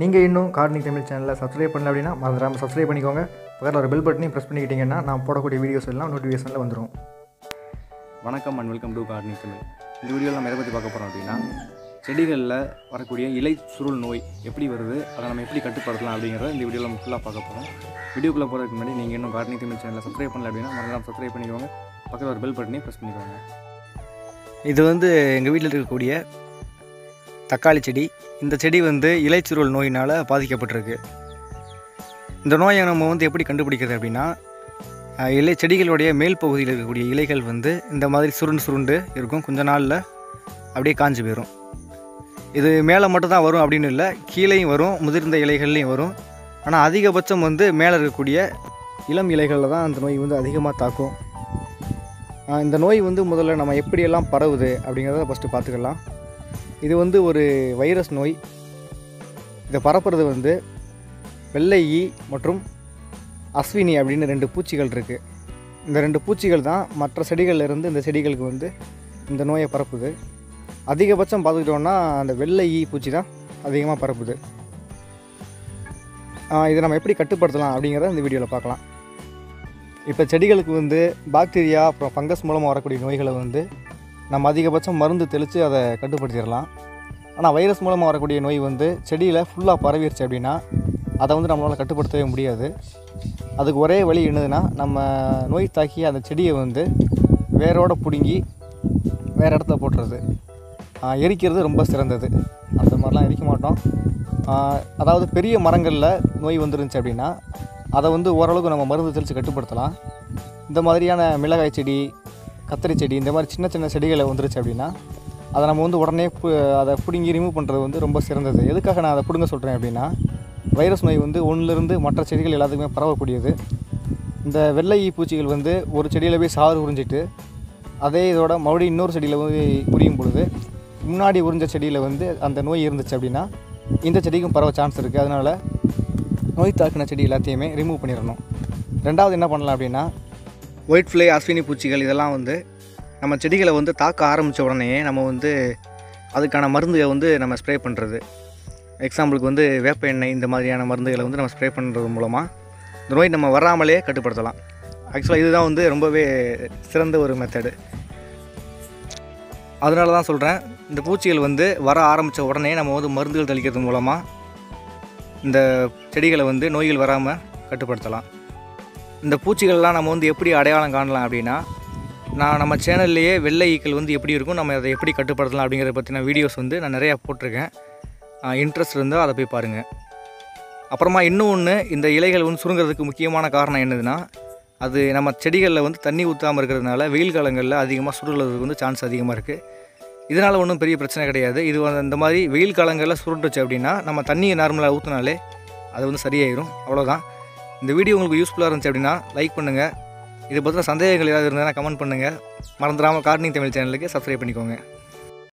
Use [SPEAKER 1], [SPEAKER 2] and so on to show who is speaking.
[SPEAKER 1] நீங்கள் இன்னும் கார்னிங் தமிழ் சேனலில் சப்ஸ்கிரைப் பண்ணல அப்படின்னா மறந்துடாமல் சப்ஸ்கிரைப் பண்ணிக்கோங்க. பக்கத்தில் ஒரு பெல் பட்டனையும் ப்ரெஸ் பண்ணிக்கிட்டிங்கன்னா நான் போடக்கூடிய வீடியோஸ் எல்லாம் நோட்டிஃபிகேஷனில் வந்துடும்
[SPEAKER 2] வணக்கம் and welcome to gardening Tamil. இந்த வீடியோவில் நம்ம எதை பற்றி பார்க்க போகிறோம் அப்படின்னா செடிகளில் வரக்கூடிய இலை சுருள் நோய் எப்படி வருது அதை நம்ம எப்படி கட்டுப்படுத்தலாம் அப்படிங்கிறத இந்த வீடியோவில் நம்ம ஃபுல்லாக பார்க்க போகிறோம் வீடியோக்குள்ளே போகிறதுக்கு முன்னாடி நீங்கள் இன்னும் கார்டனிங் தமிழ் சேனலை சப்ஸ்கிரைப் பண்ணல அப்படின்னா மறக்காம சப்ஸ்கிரைப் பண்ணிக்கோங்க. பக்கத்தில் ஒரு பெல் பட்டனையும் ப்ரெஸ் பண்ணிக்கோங்க.
[SPEAKER 3] இது வந்து எங்கள் வீட்டில் இருக்கக்கூடிய தக்காளி செடி. இந்த செடி வந்து இலைச்சுருள் நோயினால் பாதிக்கப்பட்டிருக்கு. இந்த நோயை நம்ம வந்து எப்படி கண்டுபிடிக்கிறது அப்படின்னா இலை செடிகளுடைய மேல் பகுதியில் இருக்கக்கூடிய இலைகள் வந்து இந்த மாதிரி சுருண்டு சுருண்டு இருக்கும். கொஞ்ச நாளில் அப்படியே காஞ்சு போயிடும் இது மேலே மட்டும் தான் வரும் அப்படின்னு இல்லை. கீழேயும் வரும் முதிர்ந்த இலைகள்லையும் வரும். ஆனால் அதிகபட்சம் வந்து மேலே இருக்கக்கூடிய இளம் இலைகளில் தான் அந்த நோய் வந்து அதிகமாக தாக்கும். இந்த நோய் வந்து முதல்ல நம்ம எப்படியெல்லாம் பரவுது அப்படிங்கிறத ஃபஸ்ட்டு பார்த்துக்கலாம். இது வந்து ஒரு வைரஸ் நோய். இதை பரப்புறது வந்து வெள்ளை ஈ மற்றும் அஸ்வினி அப்படின்னு ரெண்டு பூச்சிகள் இருக்குது இந்த ரெண்டு பூச்சிகள் தான் மற்ற செடிகள்ல இருந்து இந்த செடிகளுக்கு வந்து இந்த நோயை பரப்புது. அதிகபட்சம் பார்த்துக்கிட்டோன்னா அந்த வெள்ளை ஈ பூச்சி தான் அதிகமாக பரப்புது. இதை நம்ம எப்படி கட்டுப்படுத்தலாம் அப்படிங்கிறத இந்த வீடியோவில் பார்க்கலாம். இப்போ செடிகளுக்கு வந்து பாக்டீரியா அப்புறம் ஃபங்கஸ் மூலமாக வரக்கூடிய நோய்களை வந்து நம்ம அதிகபட்சம் மருந்து தெளித்து அதை கட்டுப்படுத்திடலாம். ஆனால் வைரஸ் மூலமாக வரக்கூடிய நோய் வந்து செடியில் ஃபுல்லாக பரவிடுச்சு அப்படின்னா அதை வந்து நம்மளால் கட்டுப்படுத்தவே முடியாது. அதுக்கு ஒரே வழி என்னதுன்னா நம்ம நோய் தாக்கி அந்த செடியை வந்து வேரோடு பிடுங்கி வேறு இடத்துல போட்டுறது. எரிக்கிறது ரொம்ப சிறந்தது. அந்த மாதிரிலாம் எரிக்க மாட்டோம். அதாவது பெரிய மரங்களில் நோய் வந்துருந்துச்சு அப்படின்னா அதை வந்து ஓரளவுக்கு நம்ம மருந்து தெளித்து கட்டுப்படுத்தலாம். இந்த மாதிரியான மிளகாய் செடி கத்திரி செடி இந்த மாதிரி சின்ன சின்ன செடிகளை வந்துருச்சு அப்படின்னா அதை நம்ம வந்து உடனே பு- அதை பிடுங்கி ரிமூவ் பண்ணுறது வந்து ரொம்ப சிறந்தது. எதுக்காக நான் அதை பிடுங்க சொல்கிறேன் அப்படின்னா வைரஸ் நோய் வந்து ஒன்றிலிருந்து மற்ற செடிகள் எல்லாத்துக்குமே பரவக்கூடியது. இந்த வெள்ளை பூச்சிகள் வந்து ஒரு செடியில் போய் சாறு உறிஞ்சிட்டு அதே இதோட மறுபடியும் இன்னொரு செடியில் போய் புரியும் பொழுது முன்னாடி உறிஞ்ச செடியில் வந்து அந்த நோய் இருந்துச்சு அப்படின்னா இந்த செடிக்கும் பரவ சான்ஸ் இருக்குது அதனால் நோய் தாக்கின செடி எல்லாத்தையுமே ரிமூவ் பண்ணிடணும். ரெண்டாவது என்ன பண்ணலாம் அப்படின்னா ஒயிட் ஃப்ளை அஸ்வினி பூச்சிகள் இதெல்லாம் வந்து நம்ம செடிகளை வந்து தாக்க ஆரம்பித்த உடனே நம்ம வந்து அதுக்கான மருந்துகளை வந்து நம்ம ஸ்ப்ரே பண்ணுறது எக்ஸாம்பிளுக்கு வந்து வேப்ப எண்ணெய் இந்த மாதிரியான மருந்துகளை வந்து நம்ம ஸ்ப்ரே பண்ணுறது மூலமாக இந்த நோய் நம்ம வராமலே கட்டுப்படுத்தலாம். ஆக்சுவலாக இதுதான் வந்து ரொம்பவே சிறந்த ஒரு மெத்தடு அதனால தான் சொல்கிறேன் இந்த பூச்சிகள் வந்து வர ஆரம்பித்த உடனே நம்ம வந்து மருந்துகள் தெளிக்கிறது மூலமாக இந்த செடிகளை வந்து நோய்கள் வராமல் கட்டுப்படுத்தலாம். இந்த பூச்சிகள்லாம் நம்ம வந்து எப்படி அடையாளம் காணலாம் அப்படின்னா நான் நம்ம சேனல்லையே வெள்ளை ஈக்கள் வந்து எப்படி இருக்கும் நம்ம அதை எப்படி கட்டுப்படுத்தலாம் அப்படிங்கிறத பற்றின வீடியோஸ் வந்து நான் நிறையா போட்டிருக்கேன். இன்ட்ரெஸ்ட் இருந்தால் அதை போய் பாருங்கள் அப்புறமா இன்னும் ஒன்று இந்த இலைகள் வந்து சுருங்கிறதுக்கு முக்கியமான காரணம் என்னதுன்னா அது நம்ம செடிகளில் வந்து தண்ணி ஊற்றாமல் இருக்கிறதுனால வெயில் காலங்களில் அதிகமாக சுருள்றதுக்கு வந்து சான்ஸ் அதிகமாக இருக்குது இதனால் ஒன்றும் பெரிய பிரச்சனை கிடையாது. இது இந்த மாதிரி வெயில் காலங்களில் சுருண்டுச்சு அப்படின்னா நம்ம தண்ணியை நார்மலாக ஊற்றினாலே அது வந்து சரியாயிரும். அவ்வளோதான் இந்த வீடியோ உங்களுக்கு யூஸ்ஃபுல்லாக இருந்துச்சு அப்படின்னா லைக் பண்ணுங்கள் இதை பற்றின சந்தேகங்கள் ஏதாவது இருந்ததுன்னா கமெண்ட் பண்ணுங்கள் மறந்துடாமல் கார்னிங் தமிழ் சேனலுக்கு சப்ஸ்கிரைப் பண்ணிக்கோங்க.